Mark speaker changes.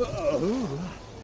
Speaker 1: Oh.